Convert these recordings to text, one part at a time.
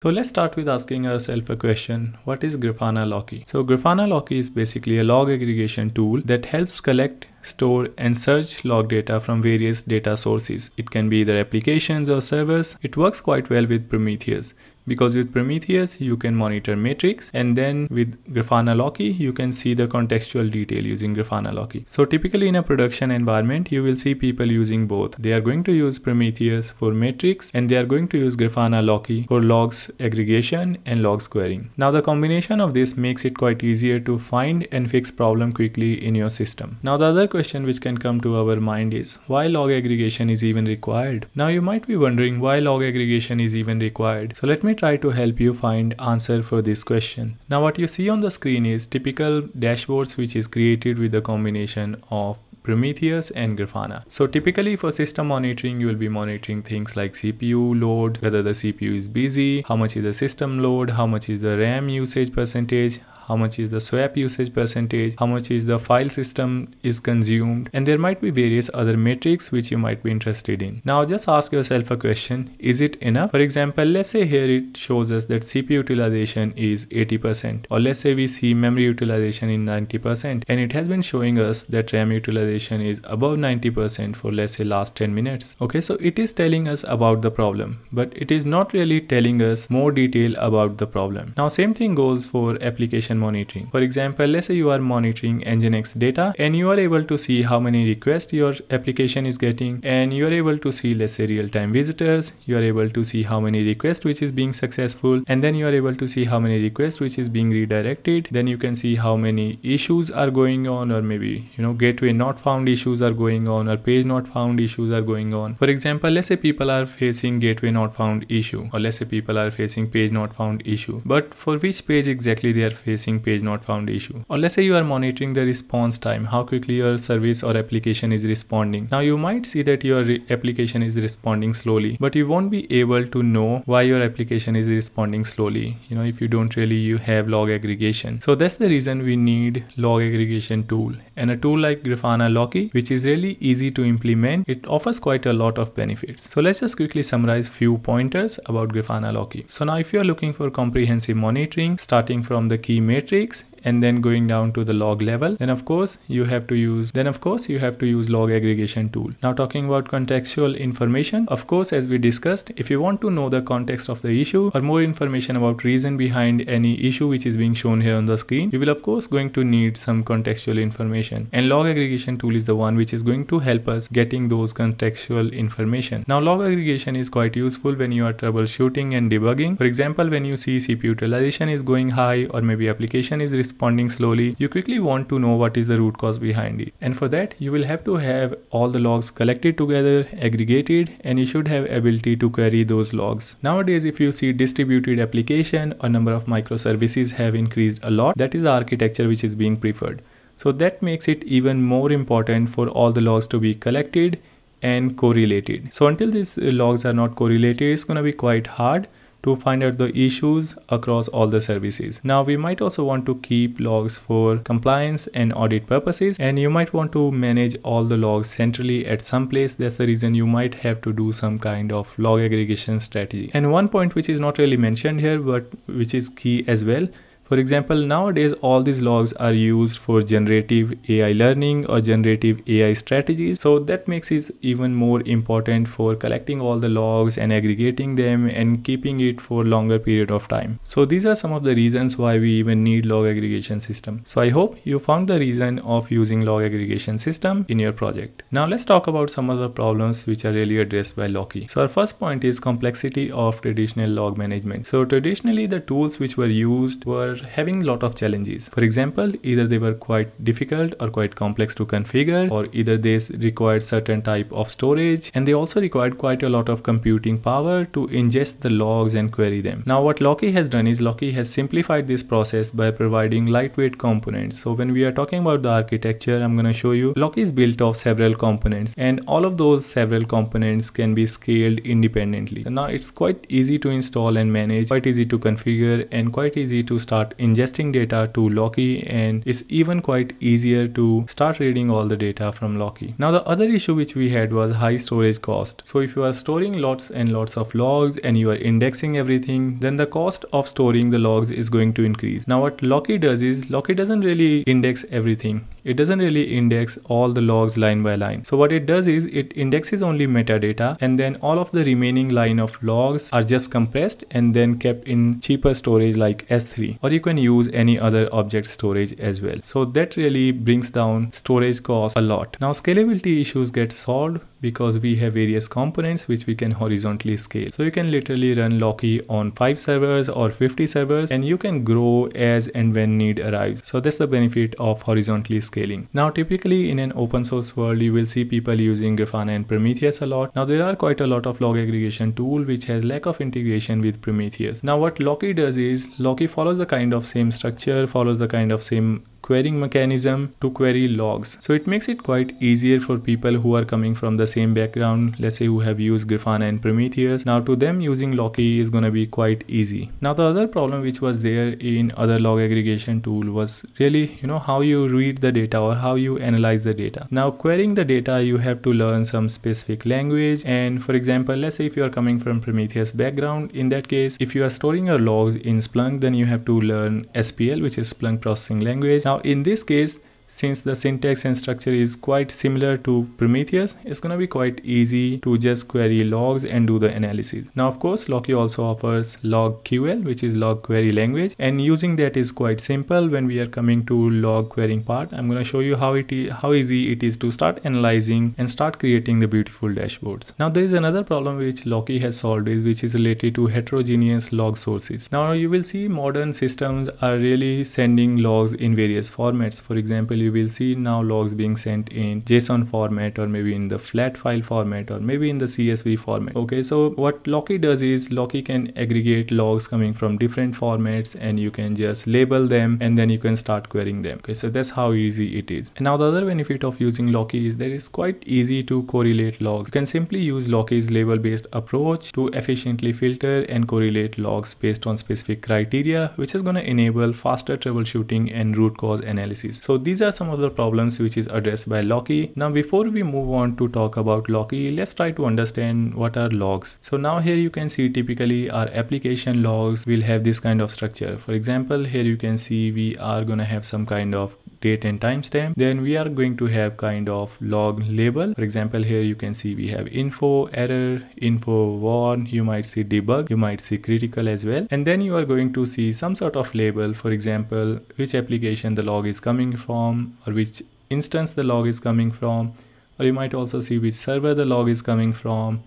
So let's start with asking ourselves a question. What is Grafana Loki? So Grafana Loki is basically a log aggregation tool that helps collect, store and search log data from various data sources. It can be either applications or servers. It works quite well with Prometheus because with Prometheus you can monitor metrics and then with Grafana Loki you can see the contextual detail using Grafana Loki. So typically in a production environment you will see people using both. They are going to use Prometheus for metrics and they are going to use Grafana Loki for logs aggregation and logs querying. Now the combination of this makes it quite easier to find and fix problem quickly in your system. Now the other question which can come to our mind is why log aggregation is even required? Now you might be wondering why log aggregation is even required. So let me try to help you find answer for this question. Now what you see on the screen is typical dashboards which is created with the combination of Prometheus and Grafana. So typically for system monitoring, you will be monitoring things like CPU load, whether the CPU is busy, how much is the system load, how much is the RAM usage percentage, how much is the swap usage percentage, how much is the file system is consumed, and there might be various other metrics which you might be interested in. Now just ask yourself a question, is it enough? For example, let's say here it shows us that CPU utilization is 80% or let's say we see memory utilization in 90% and it has been showing us that RAM utilization is above 90% for let's say last 10 minutes. Okay, so it is telling us about the problem, but it is not really telling us more detail about the problem. Now same thing goes for application monitoring. For example, let's say you are monitoring Nginx data and you are able to see how many requests your application is getting and you are able to see let's say real-time visitors, you are able to see how many requests which is being successful and then you are able to see how many requests which is being redirected. Then you can see how many issues are going on or maybe you know gateway not found issues are going on or page not found issues are going on. For example, let's say people are facing gateway not found issue or let's say people are facing page not found issue. But for which page exactly they are facing page not found issue. Or let's say you are monitoring the response time, how quickly your service or application is responding. Now you might see that your application is responding slowly, but you won't be able to know why your application is responding slowly. You know, if you don't really you have log aggregation. So that's the reason we need log aggregation tool. And a tool like Grafana Loki, which is really easy to implement, it offers quite a lot of benefits. So let's just quickly summarize few pointers about Grafana Loki. So now if you are looking for comprehensive monitoring, starting from the key matrix and then going down to the log level then of course you have to use then of course you have to use log aggregation tool. Now talking about contextual information of course as we discussed if you want to know the context of the issue or more information about reason behind any issue which is being shown here on the screen you will of course going to need some contextual information. And log aggregation tool is the one which is going to help us getting those contextual information. Now log aggregation is quite useful when you are troubleshooting and debugging. For example when you see cpu utilization is going high or maybe application is responding slowly, you quickly want to know what is the root cause behind it. And for that, you will have to have all the logs collected together, aggregated, and you should have ability to query those logs. Nowadays, if you see distributed application or number of microservices have increased a lot, that is the architecture which is being preferred. So that makes it even more important for all the logs to be collected and correlated. So until these logs are not correlated, it's going to be quite hard to find out the issues across all the services. Now we might also want to keep logs for compliance and audit purposes and you might want to manage all the logs centrally at some place. That's the reason you might have to do some kind of log aggregation strategy. And one point which is not really mentioned here but which is key as well for example, nowadays all these logs are used for generative AI learning or generative AI strategies. So that makes it even more important for collecting all the logs and aggregating them and keeping it for longer period of time. So these are some of the reasons why we even need log aggregation system. So I hope you found the reason of using log aggregation system in your project. Now let's talk about some of the problems which are really addressed by Loki. So our first point is complexity of traditional log management. So traditionally the tools which were used were having a lot of challenges. For example, either they were quite difficult or quite complex to configure or either they required certain type of storage and they also required quite a lot of computing power to ingest the logs and query them. Now what Loki has done is Loki has simplified this process by providing lightweight components. So when we are talking about the architecture, I'm going to show you Loki is built of several components and all of those several components can be scaled independently. So now it's quite easy to install and manage, quite easy to configure and quite easy to start start ingesting data to Loki and it's even quite easier to start reading all the data from Loki. Now the other issue which we had was high storage cost. So if you are storing lots and lots of logs and you are indexing everything then the cost of storing the logs is going to increase. Now what Loki does is Loki doesn't really index everything. It doesn't really index all the logs line by line. So what it does is it indexes only metadata and then all of the remaining line of logs are just compressed and then kept in cheaper storage like S3 or you can use any other object storage as well. So that really brings down storage cost a lot. Now scalability issues get solved because we have various components which we can horizontally scale. So you can literally run Loki on 5 servers or 50 servers and you can grow as and when need arrives. So that's the benefit of horizontally scaling. Now typically in an open source world you will see people using Grafana and Prometheus a lot. Now there are quite a lot of log aggregation tool which has lack of integration with Prometheus. Now what Loki does is Loki follows the kind of same structure, follows the kind of same querying mechanism to query logs. So it makes it quite easier for people who are coming from the same background, let's say who have used Grafana and Prometheus. Now to them using Loki is gonna be quite easy. Now the other problem which was there in other log aggregation tool was really, you know, how you read the data or how you analyze the data. Now querying the data, you have to learn some specific language. And for example, let's say if you are coming from Prometheus background, in that case, if you are storing your logs in Splunk, then you have to learn SPL, which is Splunk processing language. Now in this case, since the syntax and structure is quite similar to Prometheus, it's gonna be quite easy to just query logs and do the analysis. Now, of course, Loki also offers logql, which is log query language, and using that is quite simple when we are coming to log querying part. I'm gonna show you how it how easy it is to start analyzing and start creating the beautiful dashboards. Now, there is another problem which Loki has solved is which is related to heterogeneous log sources. Now, you will see modern systems are really sending logs in various formats. For example, you will see now logs being sent in JSON format or maybe in the flat file format or maybe in the CSV format. Okay, so what Loki does is Loki can aggregate logs coming from different formats and you can just label them and then you can start querying them. Okay, so that's how easy it is. And now the other benefit of using Loki is that it's quite easy to correlate logs. You can simply use Loki's label based approach to efficiently filter and correlate logs based on specific criteria, which is going to enable faster troubleshooting and root cause analysis. So these are are some of the problems which is addressed by Loki. Now before we move on to talk about Loki, let's try to understand what are logs. So now here you can see typically our application logs will have this kind of structure. For example, here you can see we are to have some kind of date and timestamp then we are going to have kind of log label. For example here you can see we have info error info warn. You might see debug you might see critical as well. And then you are going to see some sort of label. For example which application the log is coming from or which instance the log is coming from. Or you might also see which server the log is coming from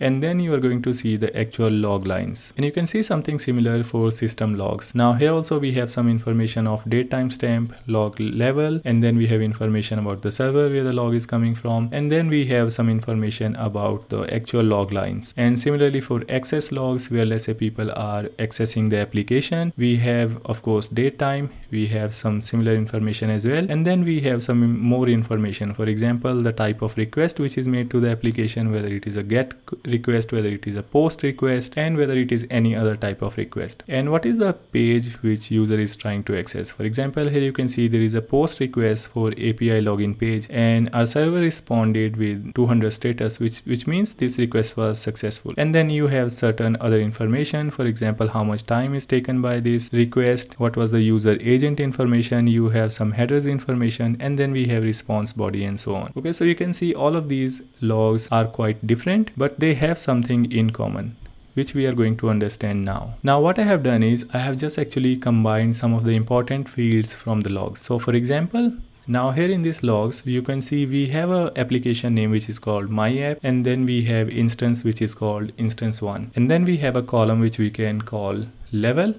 and then you are going to see the actual log lines. And you can see something similar for system logs. Now here also we have some information of date timestamp log level and then we have information about the server where the log is coming from and then we have some information about the actual log lines. And similarly for access logs where let's say people are accessing the application we have of course date time. We have some similar information as well. And then we have some more information. For example the type of request which is made to the application whether it is a get request whether it is a post request and whether it is any other type of request. And what is the page which user is trying to access? For example here you can see there is a post request for api login page and our server responded with 200 status which which means this request was successful. And then you have certain other information for example how much time is taken by this request what was the user agent information you have some headers information and then we have response body and so on. Okay so you can see all of these logs are quite different but they have something in common which we are going to understand now. Now what I have done is I have just actually combined some of the important fields from the logs. So for example, now here in these logs you can see we have a application name which is called my app and then we have instance which is called instance one and then we have a column which we can call level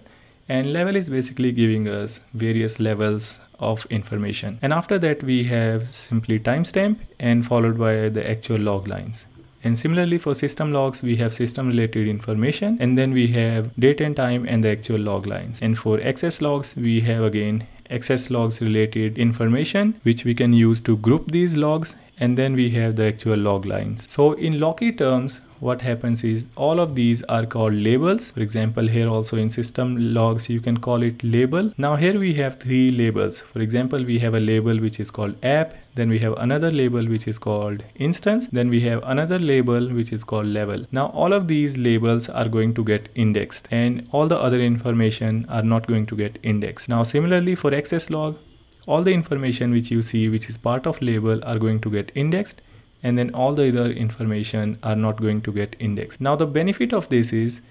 and level is basically giving us various levels of information and after that we have simply timestamp and followed by the actual log lines and similarly for system logs, we have system related information and then we have date and time and the actual log lines. And for access logs, we have again access logs related information which we can use to group these logs and then we have the actual log lines. So in Loki terms, what happens is all of these are called labels. For example here also in system logs you can call it label. Now here we have three labels. For example we have a label which is called app then we have another label which is called instance then we have another label which is called level. Now all of these labels are going to get indexed and all the other information are not going to get indexed. Now similarly for access log all the information which you see which is part of label are going to get indexed and then all the other information are not going to get indexed. Now the benefit of this is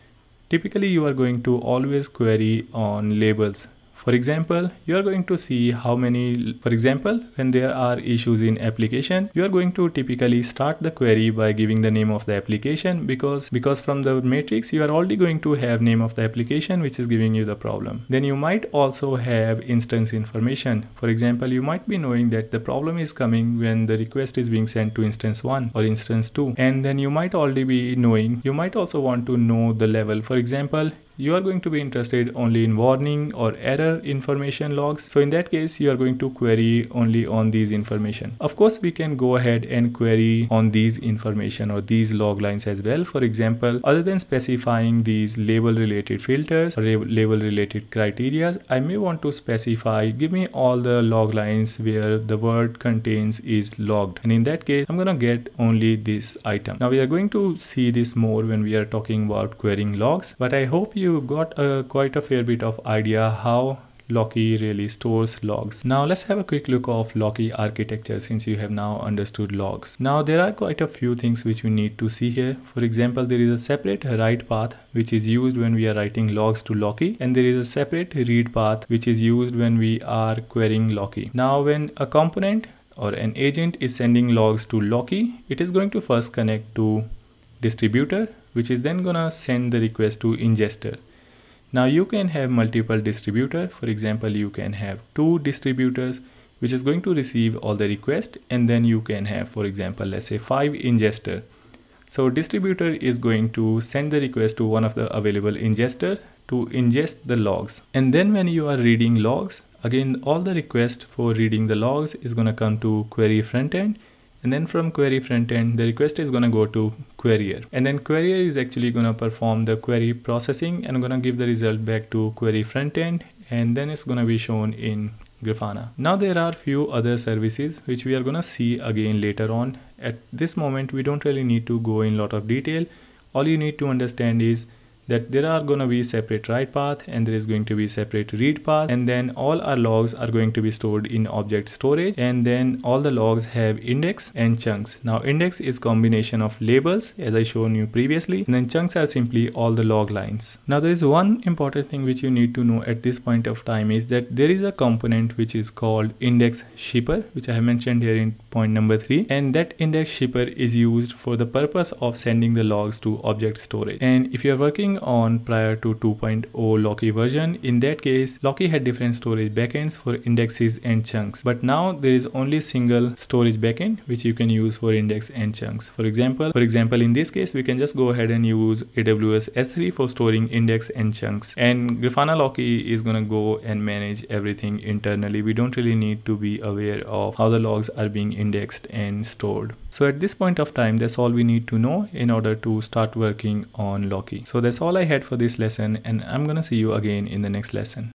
typically you are going to always query on labels for example, you are going to see how many, for example, when there are issues in application, you are going to typically start the query by giving the name of the application because, because from the matrix, you are already going to have name of the application, which is giving you the problem. Then you might also have instance information. For example, you might be knowing that the problem is coming when the request is being sent to instance one or instance two. And then you might already be knowing, you might also want to know the level. For example, you are going to be interested only in warning or error information logs. So in that case, you are going to query only on these information. Of course, we can go ahead and query on these information or these log lines as well. For example, other than specifying these label related filters or label related criteria, I may want to specify, give me all the log lines where the word contains is logged. And in that case, I'm going to get only this item. Now we are going to see this more when we are talking about querying logs, but I hope you you got a quite a fair bit of idea how Loki really stores logs. Now let's have a quick look of Loki architecture since you have now understood logs. Now there are quite a few things which we need to see here. For example, there is a separate write path which is used when we are writing logs to Loki and there is a separate read path which is used when we are querying Loki. Now when a component or an agent is sending logs to Loki, it is going to first connect to distributor which is then gonna send the request to ingester. Now you can have multiple distributor. For example, you can have two distributors which is going to receive all the request and then you can have, for example, let's say five ingester. So distributor is going to send the request to one of the available ingester to ingest the logs. And then when you are reading logs, again, all the request for reading the logs is going to come to query frontend and then from query frontend the request is going to go to querier and then querier is actually going to perform the query processing and going to give the result back to query frontend and then it's going to be shown in Grafana. Now there are few other services which we are going to see again later on. At this moment we don't really need to go in lot of detail. All you need to understand is that there are going to be separate write path and there is going to be separate read path and then all our logs are going to be stored in object storage and then all the logs have index and chunks. Now index is combination of labels as i shown you previously and then chunks are simply all the log lines. Now there is one important thing which you need to know at this point of time is that there is a component which is called index shipper which i have mentioned here in point number three and that index shipper is used for the purpose of sending the logs to object storage. And if you are on prior to 2.0 Loki version, in that case, Loki had different storage backends for indexes and chunks. But now there is only single storage backend which you can use for index and chunks. For example, for example, in this case, we can just go ahead and use AWS S3 for storing index and chunks. And Grafana Loki is gonna go and manage everything internally. We don't really need to be aware of how the logs are being indexed and stored. So at this point of time, that's all we need to know in order to start working on Loki. So that's all all I had for this lesson and I'm gonna see you again in the next lesson.